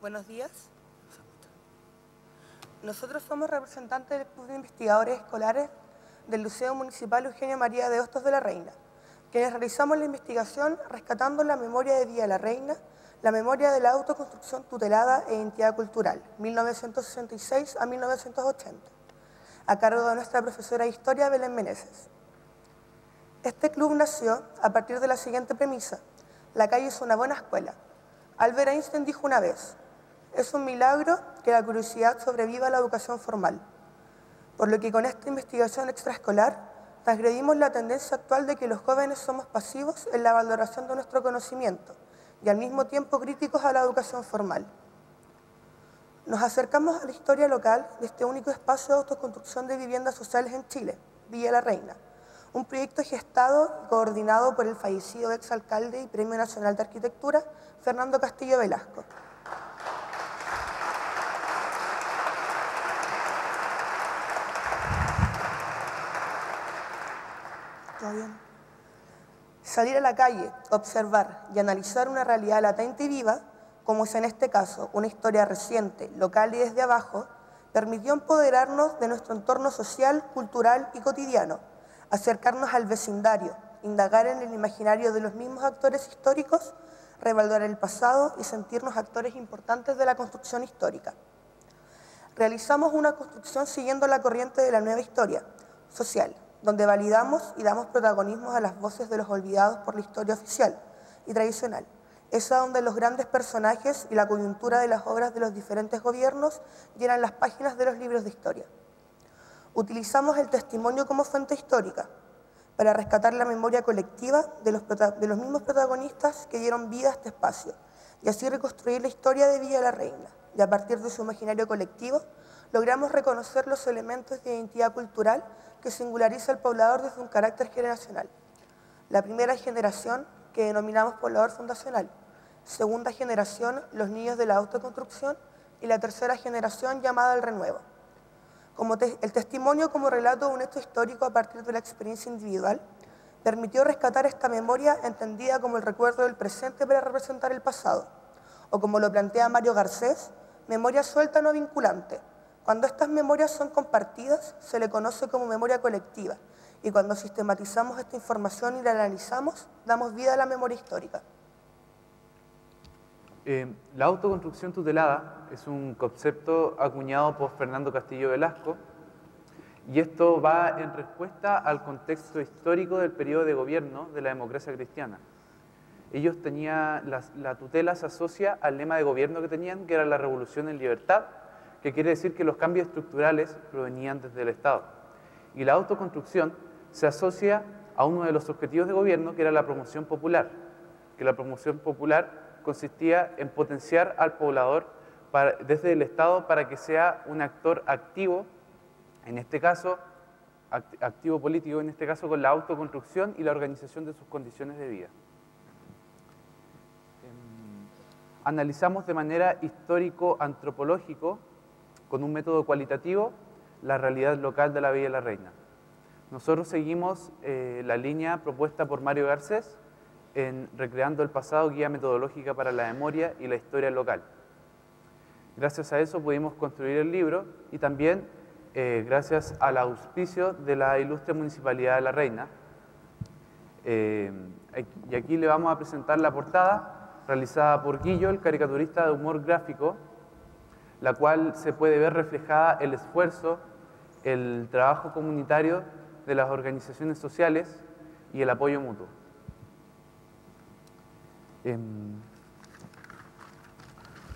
Buenos días. Nosotros somos representantes del Club de Investigadores Escolares del Liceo Municipal Eugenio María de Hostos de la Reina, quienes realizamos la investigación rescatando la memoria de Villa la Reina, la memoria de la autoconstrucción tutelada e identidad cultural, 1966 a 1980, a cargo de nuestra profesora de Historia, Belén Meneses. Este club nació a partir de la siguiente premisa. La calle es una buena escuela. Albert Einstein dijo una vez, es un milagro que la curiosidad sobreviva a la educación formal, por lo que con esta investigación extraescolar transgredimos la tendencia actual de que los jóvenes somos pasivos en la valoración de nuestro conocimiento y al mismo tiempo críticos a la educación formal. Nos acercamos a la historia local de este único espacio de autoconstrucción de viviendas sociales en Chile, Villa La Reina, un proyecto gestado y coordinado por el fallecido exalcalde y Premio Nacional de Arquitectura, Fernando Castillo Velasco. Salir a la calle, observar y analizar una realidad latente y viva, como es en este caso una historia reciente, local y desde abajo, permitió empoderarnos de nuestro entorno social, cultural y cotidiano, acercarnos al vecindario, indagar en el imaginario de los mismos actores históricos, revaluar el pasado y sentirnos actores importantes de la construcción histórica. Realizamos una construcción siguiendo la corriente de la nueva historia social, donde validamos y damos protagonismo a las voces de los olvidados por la historia oficial y tradicional, esa donde los grandes personajes y la coyuntura de las obras de los diferentes gobiernos llenan las páginas de los libros de historia. Utilizamos el testimonio como fuente histórica para rescatar la memoria colectiva de los mismos protagonistas que dieron vida a este espacio y así reconstruir la historia de Villa la Reina. Y a partir de su imaginario colectivo, logramos reconocer los elementos de identidad cultural que singulariza al poblador desde un carácter generacional. La primera generación, que denominamos poblador fundacional. Segunda generación, los niños de la autoconstrucción. Y la tercera generación, llamada el renuevo. Como el testimonio como relato de un hecho histórico a partir de la experiencia individual, permitió rescatar esta memoria entendida como el recuerdo del presente para representar el pasado, o como lo plantea Mario Garcés, memoria suelta no vinculante, cuando estas memorias son compartidas, se le conoce como memoria colectiva. Y cuando sistematizamos esta información y la analizamos, damos vida a la memoria histórica. Eh, la autoconstrucción tutelada es un concepto acuñado por Fernando Castillo Velasco y esto va en respuesta al contexto histórico del periodo de gobierno de la democracia cristiana. Ellos tenían, la, la tutela se asocia al lema de gobierno que tenían, que era la revolución en libertad, que quiere decir que los cambios estructurales provenían desde el Estado. Y la autoconstrucción se asocia a uno de los objetivos de gobierno, que era la promoción popular, que la promoción popular consistía en potenciar al poblador desde el Estado para que sea un actor activo, en este caso, activo político, en este caso con la autoconstrucción y la organización de sus condiciones de vida. Em, analizamos de manera histórico-antropológico con un método cualitativo la realidad local de la Villa de la Reina. Nosotros seguimos eh, la línea propuesta por Mario Garcés en Recreando el Pasado, guía metodológica para la memoria y la historia local. Gracias a eso pudimos construir el libro y también eh, gracias al auspicio de la ilustre Municipalidad de La Reina. Eh, y aquí le vamos a presentar la portada realizada por Guillo, el caricaturista de humor gráfico la cual se puede ver reflejada el esfuerzo, el trabajo comunitario de las organizaciones sociales y el apoyo mutuo. Em,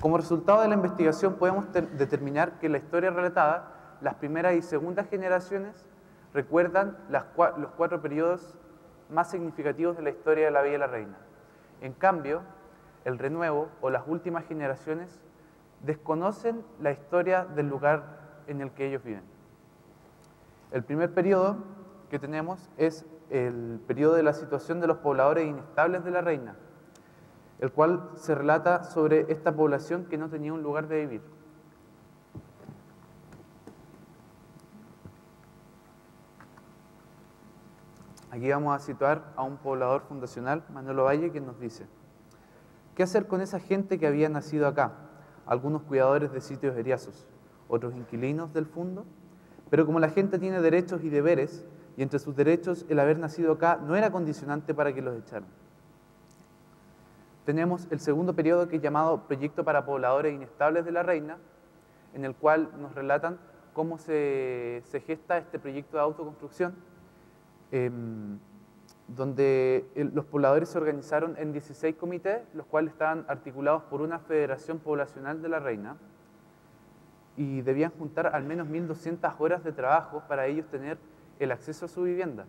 como resultado de la investigación podemos determinar que la historia relatada, las primeras y segundas generaciones recuerdan los cuatro periodos más significativos de la historia de la Villa de la Reina. En cambio, el renuevo o las últimas generaciones desconocen la historia del lugar en el que ellos viven. El primer periodo que tenemos es el periodo de la situación de los pobladores inestables de la reina, el cual se relata sobre esta población que no tenía un lugar de vivir. Aquí vamos a situar a un poblador fundacional, Manuel Valle, que nos dice, ¿qué hacer con esa gente que había nacido acá? Algunos cuidadores de sitios eriazos, otros inquilinos del fondo, pero como la gente tiene derechos y deberes, y entre sus derechos el haber nacido acá no era condicionante para que los echaran. Tenemos el segundo periodo que es llamado Proyecto para Pobladores Inestables de la Reina, en el cual nos relatan cómo se, gesta este proyecto de autoconstrucción, em, donde los pobladores se organizaron en 16 comités, los cuales estaban articulados por una federación poblacional de la reina, y debían juntar al menos 1.200 horas de trabajo para ellos tener el acceso a su vivienda.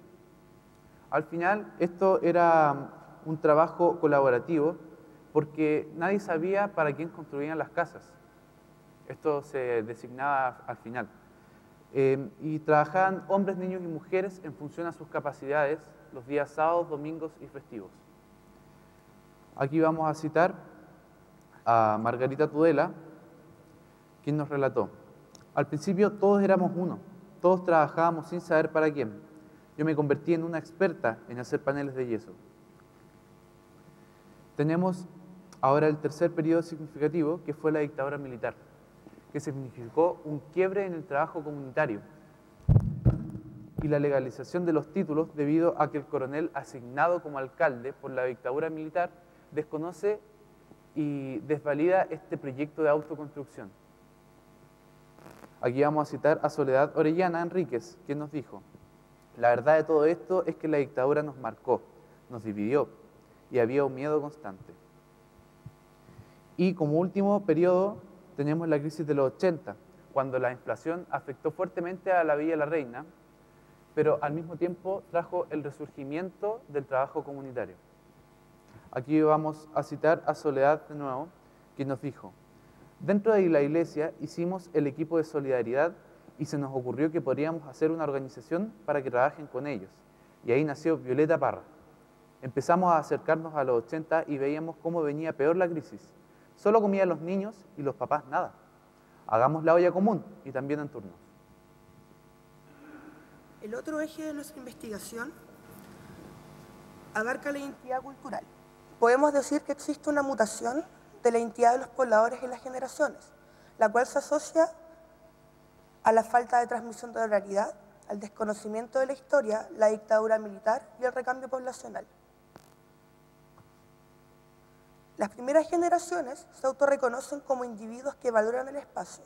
Al final, esto era un trabajo colaborativo porque nadie sabía para quién construían las casas. Esto se designaba al final. Eh, y trabajaban hombres, niños y mujeres en función a sus capacidades los días sábados, domingos y festivos. Aquí vamos a citar a Margarita Tudela, quien nos relató. Al principio todos éramos uno, todos trabajábamos sin saber para quién. Yo me convertí en una experta en hacer paneles de yeso. Tenemos ahora el tercer periodo significativo, que fue la dictadura militar, que significó un quiebre en el trabajo comunitario y la legalización de los títulos debido a que el coronel asignado como alcalde por la dictadura militar desconoce y desvalida este proyecto de autoconstrucción. Aquí vamos a citar a Soledad Orellana Enríquez, quien nos dijo, la verdad de todo esto es que la dictadura nos marcó, nos dividió y había un miedo constante. Y como último periodo tenemos la crisis de los 80, cuando la inflación afectó fuertemente a la Villa La Reina, pero al mismo tiempo trajo el resurgimiento del trabajo comunitario. Aquí vamos a citar a Soledad de nuevo, quien nos dijo, Dentro de la iglesia hicimos el equipo de solidaridad y se nos ocurrió que podríamos hacer una organización para que trabajen con ellos. Y ahí nació Violeta Parra. Empezamos a acercarnos a los 80 y veíamos cómo venía peor la crisis. Solo comían los niños y los papás nada. Hagamos la olla común y también en turnos. El otro eje de nuestra investigación abarca la identidad cultural. Podemos decir que existe una mutación de la identidad de los pobladores en las generaciones, la cual se asocia a la falta de transmisión de oralidad, al desconocimiento de la historia, la dictadura militar y el recambio poblacional. Las primeras generaciones se autorreconocen como individuos que valoran el espacio,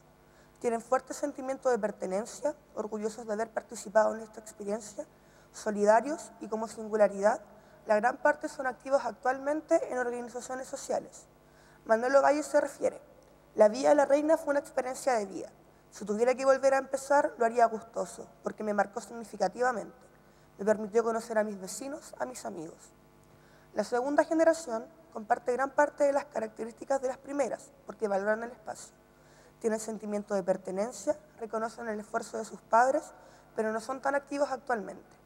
tienen fuerte sentimiento de pertenencia, orgullosos de haber participado en esta experiencia, solidarios y como singularidad, la gran parte son activos actualmente en organizaciones sociales. Manuel Valle se refiere, la vida de la reina fue una experiencia de vida. Si tuviera que volver a empezar, lo haría gustoso, porque me marcó significativamente. Me permitió conocer a mis vecinos, a mis amigos. La segunda generación comparte gran parte de las características de las primeras, porque valoran el espacio. Tienen sentimiento de pertenencia, reconocen el esfuerzo de sus padres, pero no son tan activos actualmente.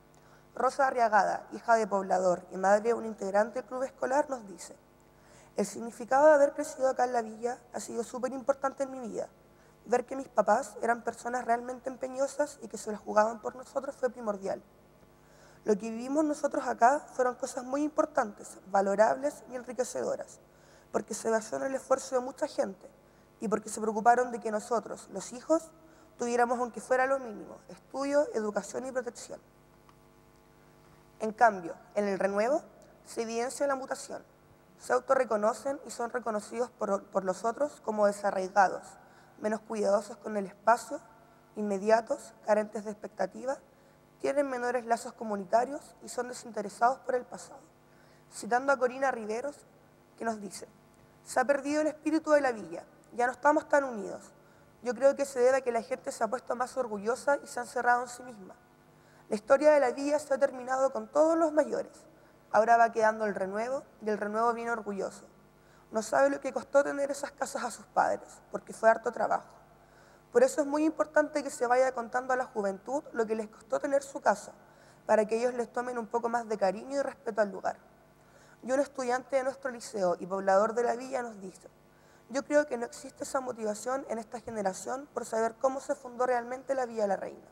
Rosa Arriagada, hija de poblador y madre de un integrante del club escolar, nos dice, el significado de haber crecido acá en la villa ha sido súper importante en mi vida. Ver que mis papás eran personas realmente empeñosas y que se las jugaban por nosotros fue primordial. Lo que vivimos nosotros acá fueron cosas muy importantes, valorables y enriquecedoras, porque se basó en el esfuerzo de mucha gente y porque se preocuparon de que nosotros, los hijos, tuviéramos, aunque fuera lo mínimo, estudio, educación y protección. En cambio, en el renuevo se evidencia la mutación se autorreconocen y son reconocidos por, los otros como desarraigados, menos cuidadosos con el espacio, inmediatos, carentes de expectativa, tienen menores lazos comunitarios y son desinteresados por el pasado. Citando a Corina Riveros, que nos dice, se ha perdido el espíritu de la villa, ya no estamos tan unidos. Yo creo que se debe a que la gente se ha puesto más orgullosa y se ha encerrado en sí misma. La historia de la villa se ha terminado con todos los mayores, Ahora va quedando el renuevo y el renuevo viene orgulloso. No sabe lo que costó tener esas casas a sus padres, porque fue harto trabajo. Por eso es muy importante que se vaya contando a la juventud lo que les costó tener su casa, para que ellos les tomen un poco más de cariño y respeto al lugar. Y un estudiante de nuestro liceo y poblador de la villa nos dice, yo creo que no existe esa motivación en esta generación por saber cómo se fundó realmente la Villa de la Reina.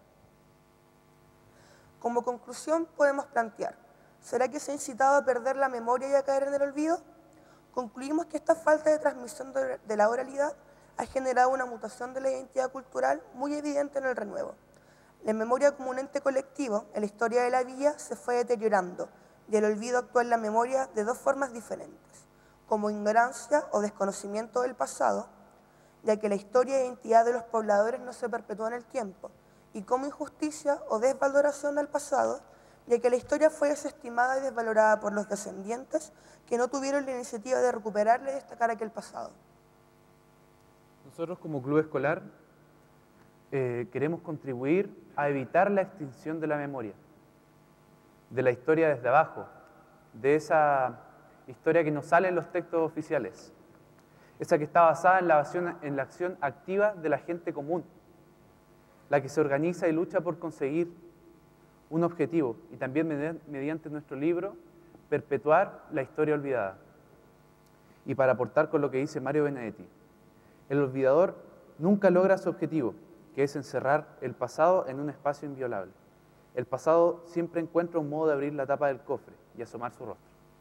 Como conclusión podemos plantear, ¿Será que se ha incitado a perder la memoria y a caer en el olvido? Concluimos que esta falta de transmisión de la oralidad ha generado una mutación de la identidad cultural muy evidente en el renuevo. La memoria como un ente colectivo en la historia de la villa se fue deteriorando y el olvido actuó en la memoria de dos formas diferentes, como ignorancia o desconocimiento del pasado, ya que la historia e identidad de los pobladores no se perpetúa en el tiempo, y como injusticia o desvaloración del pasado, ya que la historia fue desestimada y desvalorada por los descendientes que no tuvieron la iniciativa de recuperarle y destacar aquel pasado. Nosotros como club escolar eh, queremos contribuir a evitar la extinción de la memoria, de la historia desde abajo, de esa historia que no sale en los textos oficiales, esa que está basada en la, en la acción activa de la gente común, la que se organiza y lucha por conseguir un objetivo y también mediante nuestro libro perpetuar la historia olvidada. Y para aportar con lo que dice Mario Benedetti, el olvidador nunca logra su objetivo, que es encerrar el pasado en un espacio inviolable. El pasado siempre encuentra un modo de abrir la tapa del cofre y asomar su rostro.